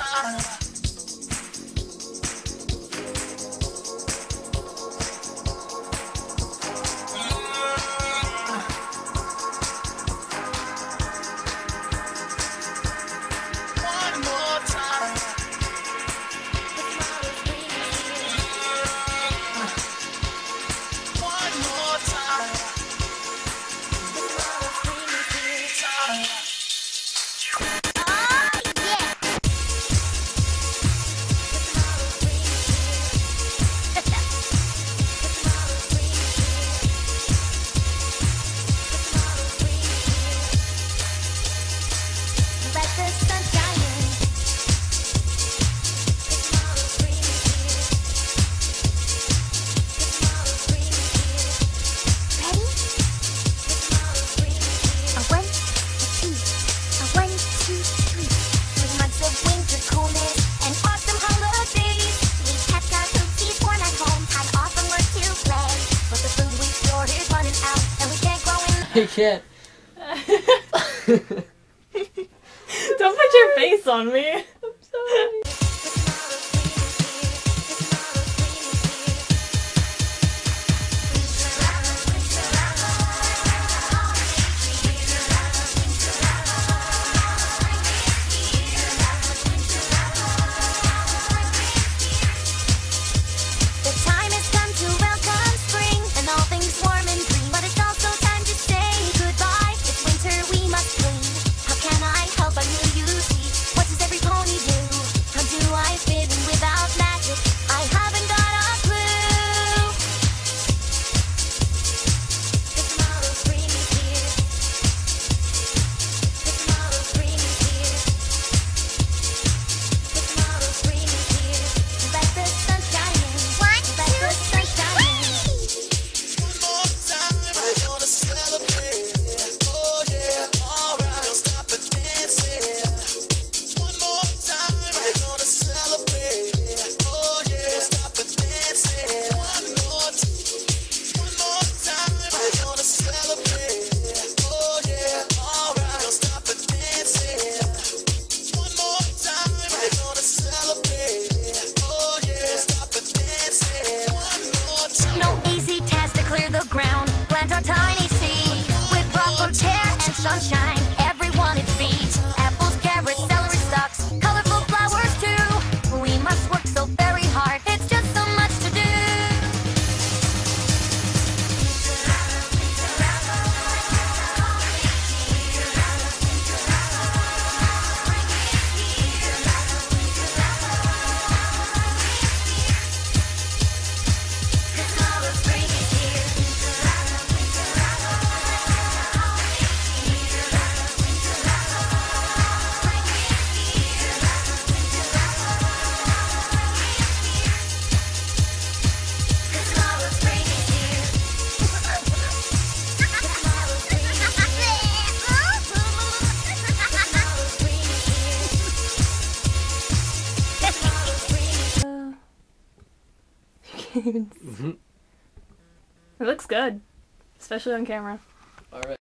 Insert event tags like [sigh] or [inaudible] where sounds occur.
Bye. shit. [laughs] Don't put your face on me. I'm sorry. Mm -hmm. It looks good, especially on camera. All right.